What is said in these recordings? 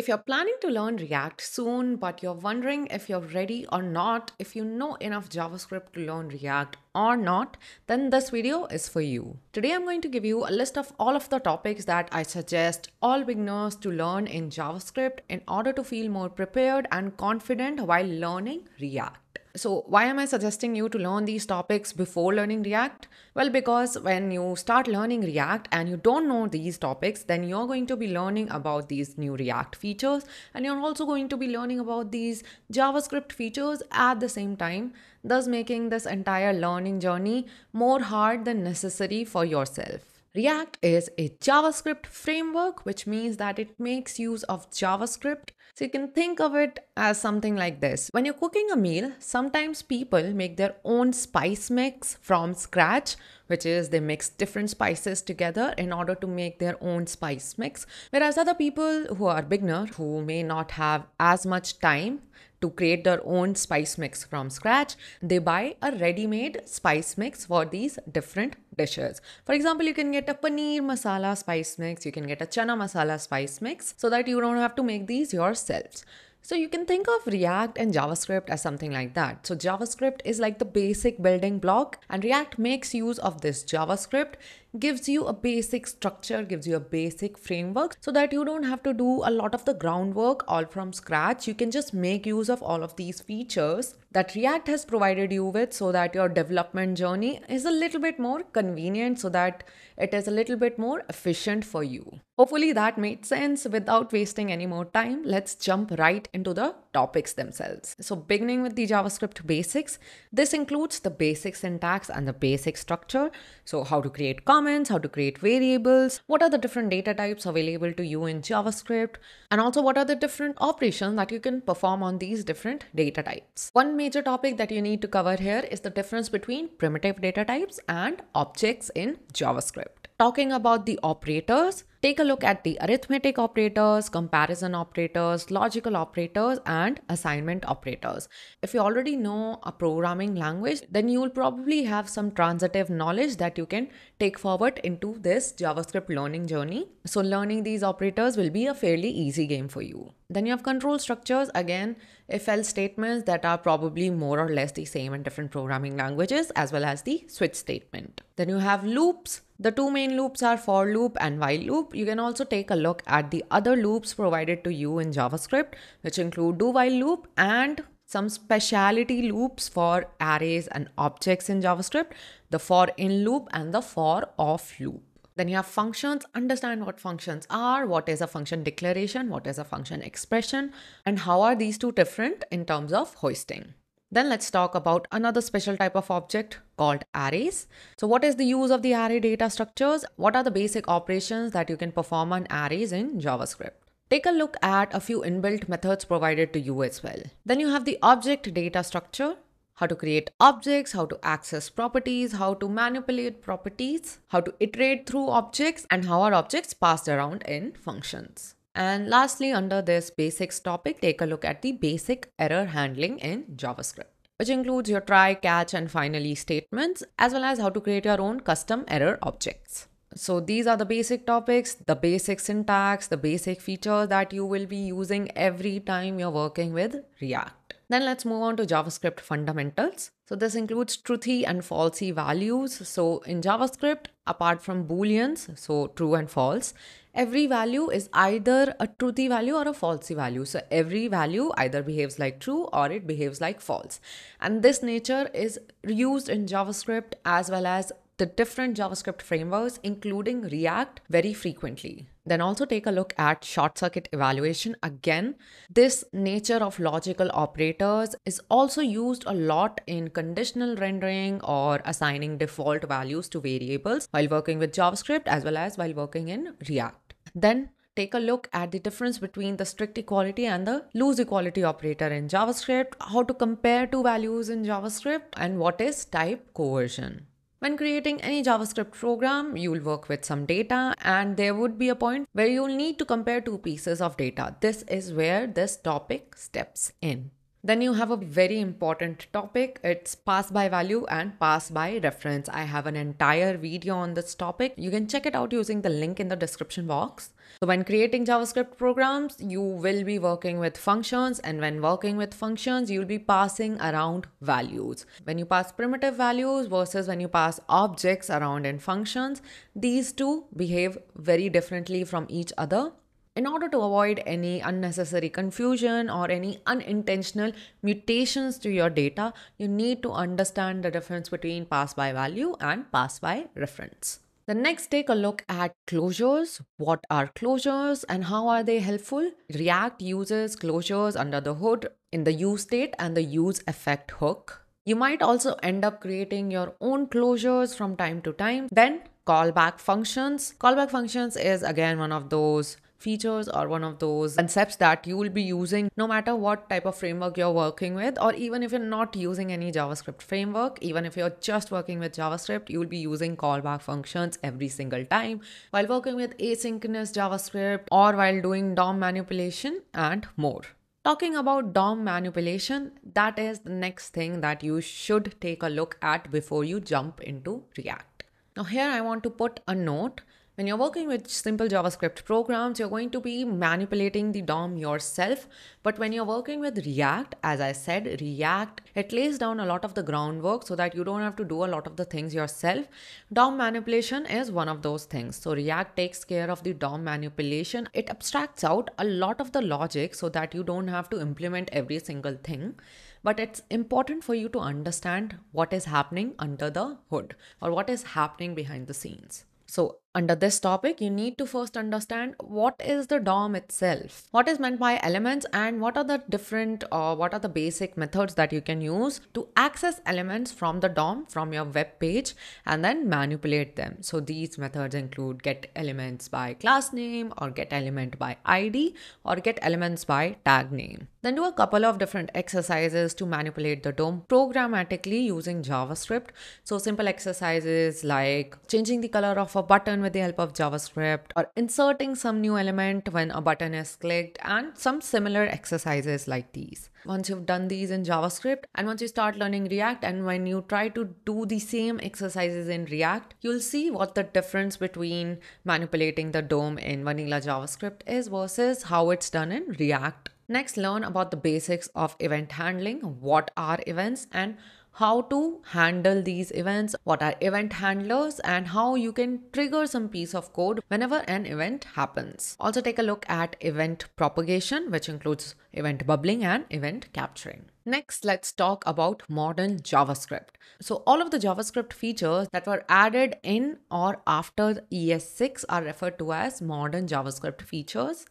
If you're planning to learn React soon, but you're wondering if you're ready or not, if you know enough JavaScript to learn React or not, then this video is for you. Today I'm going to give you a list of all of the topics that I suggest all beginners to learn in JavaScript in order to feel more prepared and confident while learning React. So, why am I suggesting you to learn these topics before learning React? Well, because when you start learning React and you don't know these topics, then you're going to be learning about these new React features and you're also going to be learning about these JavaScript features at the same time, thus making this entire learning journey more hard than necessary for yourself. React is a JavaScript framework, which means that it makes use of JavaScript. So you can think of it as something like this. When you're cooking a meal, sometimes people make their own spice mix from scratch, which is they mix different spices together in order to make their own spice mix. Whereas other people who are beginner, who may not have as much time to create their own spice mix from scratch, they buy a ready made spice mix for these different dishes. For example, you can get a paneer masala spice mix, you can get a chana masala spice mix so that you don't have to make these yourselves. So you can think of React and JavaScript as something like that. So JavaScript is like the basic building block and React makes use of this JavaScript gives you a basic structure, gives you a basic framework so that you don't have to do a lot of the groundwork all from scratch. You can just make use of all of these features that React has provided you with so that your development journey is a little bit more convenient so that it is a little bit more efficient for you. Hopefully that made sense. Without wasting any more time, let's jump right into the topics themselves. So beginning with the JavaScript basics, this includes the basic syntax and the basic structure. So how to create comments, how to create variables, what are the different data types available to you in JavaScript, and also what are the different operations that you can perform on these different data types. One major topic that you need to cover here is the difference between primitive data types and objects in JavaScript. Talking about the operators, take a look at the arithmetic operators, comparison operators, logical operators, and assignment operators. If you already know a programming language, then you will probably have some transitive knowledge that you can take forward into this JavaScript learning journey. So, learning these operators will be a fairly easy game for you. Then you have control structures, again, if else statements that are probably more or less the same in different programming languages, as well as the switch statement. Then you have loops the two main loops are for loop and while loop. You can also take a look at the other loops provided to you in JavaScript, which include do while loop and some specialty loops for arrays and objects in JavaScript, the for in loop and the for of loop. Then you have functions, understand what functions are, what is a function declaration, what is a function expression, and how are these two different in terms of hoisting. Then let's talk about another special type of object called arrays. So what is the use of the array data structures? What are the basic operations that you can perform on arrays in JavaScript? Take a look at a few inbuilt methods provided to you as well. Then you have the object data structure, how to create objects, how to access properties, how to manipulate properties, how to iterate through objects, and how are objects passed around in functions. And lastly, under this basics topic, take a look at the basic error handling in JavaScript, which includes your try, catch, and finally statements, as well as how to create your own custom error objects. So these are the basic topics, the basic syntax, the basic features that you will be using every time you're working with React. Then let's move on to JavaScript fundamentals. So this includes truthy and falsy values. So in JavaScript, apart from booleans, so true and false, every value is either a truthy value or a falsy value. So every value either behaves like true or it behaves like false. And this nature is used in JavaScript as well as the different JavaScript frameworks, including React, very frequently. Then also take a look at short circuit evaluation. Again, this nature of logical operators is also used a lot in conditional rendering or assigning default values to variables while working with JavaScript as well as while working in React. Then take a look at the difference between the strict equality and the loose equality operator in JavaScript, how to compare two values in JavaScript, and what is type coercion. When creating any JavaScript program, you will work with some data and there would be a point where you'll need to compare two pieces of data. This is where this topic steps in. Then you have a very important topic. It's pass by value and pass by reference. I have an entire video on this topic. You can check it out using the link in the description box. So when creating JavaScript programs, you will be working with functions and when working with functions, you'll be passing around values. When you pass primitive values versus when you pass objects around in functions, these two behave very differently from each other in order to avoid any unnecessary confusion or any unintentional mutations to your data, you need to understand the difference between pass by value and pass by reference. The next, take a look at closures. What are closures and how are they helpful? React uses closures under the hood in the use state and the use effect hook. You might also end up creating your own closures from time to time. Then callback functions. Callback functions is again one of those features or one of those concepts that you will be using no matter what type of framework you're working with or even if you're not using any javascript framework even if you're just working with javascript you will be using callback functions every single time while working with asynchronous javascript or while doing dom manipulation and more Talking about DOM manipulation, that is the next thing that you should take a look at before you jump into React. Now, here I want to put a note when you're working with simple JavaScript programs, you're going to be manipulating the DOM yourself. But when you're working with React, as I said, React, it lays down a lot of the groundwork so that you don't have to do a lot of the things yourself. DOM manipulation is one of those things. So React takes care of the DOM manipulation. It abstracts out a lot of the logic so that you don't have to implement every single thing but it's important for you to understand what is happening under the hood or what is happening behind the scenes. So under this topic, you need to first understand what is the DOM itself, what is meant by elements and what are the different or uh, what are the basic methods that you can use to access elements from the DOM from your web page and then manipulate them. So these methods include get elements by class name or get element by ID or get elements by tag name. Then do a couple of different exercises to manipulate the DOM programmatically using JavaScript. So simple exercises like changing the color of a button button with the help of JavaScript or inserting some new element when a button is clicked and some similar exercises like these. Once you've done these in JavaScript and once you start learning React and when you try to do the same exercises in React, you'll see what the difference between manipulating the DOM in vanilla JavaScript is versus how it's done in React. Next, learn about the basics of event handling, what are events and how to handle these events, what are event handlers, and how you can trigger some piece of code whenever an event happens. Also, take a look at event propagation, which includes event bubbling and event capturing. Next, let's talk about modern JavaScript. So, all of the JavaScript features that were added in or after ES6 are referred to as modern JavaScript features.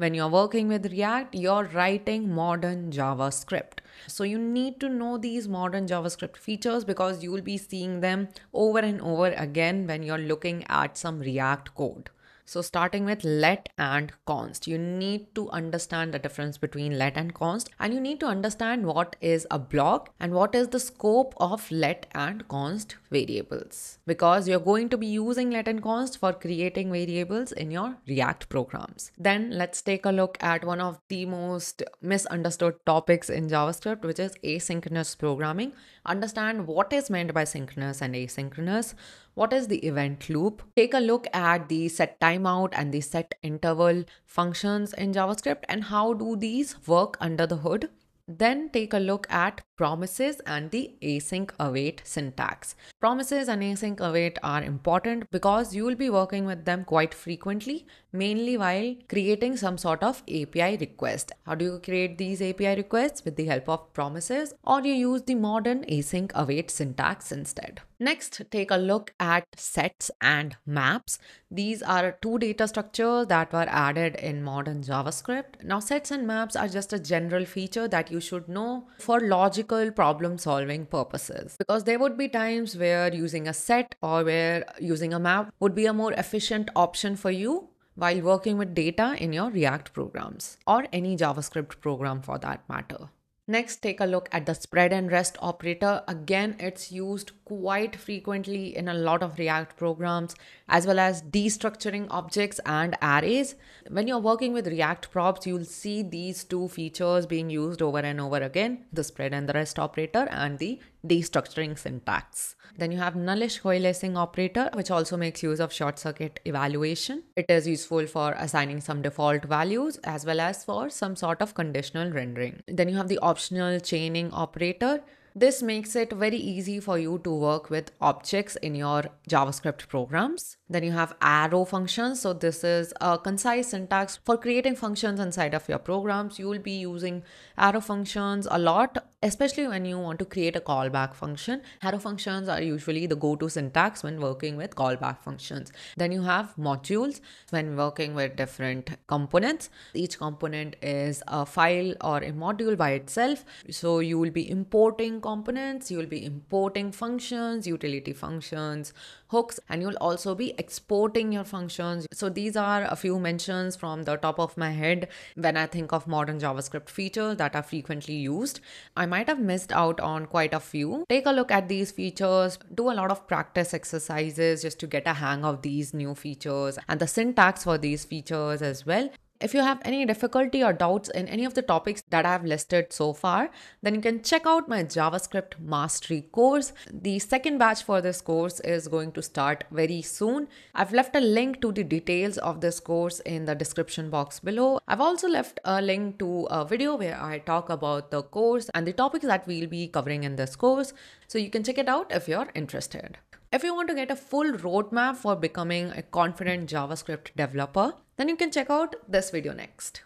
When you're working with React, you're writing modern JavaScript. So you need to know these modern JavaScript features because you will be seeing them over and over again when you're looking at some React code. So starting with let and const, you need to understand the difference between let and const and you need to understand what is a block and what is the scope of let and const variables because you're going to be using let and const for creating variables in your React programs. Then let's take a look at one of the most misunderstood topics in JavaScript, which is asynchronous programming. Understand what is meant by synchronous and asynchronous what is the event loop? Take a look at the set timeout and the set interval functions in JavaScript and how do these work under the hood. Then take a look at promises and the async await syntax. Promises and async await are important because you will be working with them quite frequently, mainly while creating some sort of API request. How do you create these API requests? With the help of promises or you use the modern async await syntax instead. Next, take a look at sets and maps. These are two data structures that were added in modern JavaScript. Now, sets and maps are just a general feature that you should know for logical problem solving purposes. Because there would be times where using a set or where using a map would be a more efficient option for you while working with data in your React programs or any JavaScript program for that matter. Next, take a look at the spread and rest operator. Again, it's used quite frequently in a lot of React programs, as well as destructuring objects and arrays. When you're working with React props, you'll see these two features being used over and over again the spread and the rest operator and the destructuring syntax. Then you have nullish coalescing operator, which also makes use of short circuit evaluation. It is useful for assigning some default values as well as for some sort of conditional rendering. Then you have the optional chaining operator, this makes it very easy for you to work with objects in your JavaScript programs. Then you have arrow functions. So this is a concise syntax for creating functions inside of your programs. You will be using arrow functions a lot, especially when you want to create a callback function. Arrow functions are usually the go-to syntax when working with callback functions. Then you have modules when working with different components. Each component is a file or a module by itself. So you will be importing components, you will be importing functions, utility functions, hooks, and you'll also be exporting your functions. So these are a few mentions from the top of my head when I think of modern JavaScript features that are frequently used. I might have missed out on quite a few. Take a look at these features, do a lot of practice exercises just to get a hang of these new features and the syntax for these features as well. If you have any difficulty or doubts in any of the topics that I have listed so far, then you can check out my JavaScript Mastery course. The second batch for this course is going to start very soon. I've left a link to the details of this course in the description box below. I've also left a link to a video where I talk about the course and the topics that we'll be covering in this course. So you can check it out if you're interested. If you want to get a full roadmap for becoming a confident JavaScript developer, then you can check out this video next.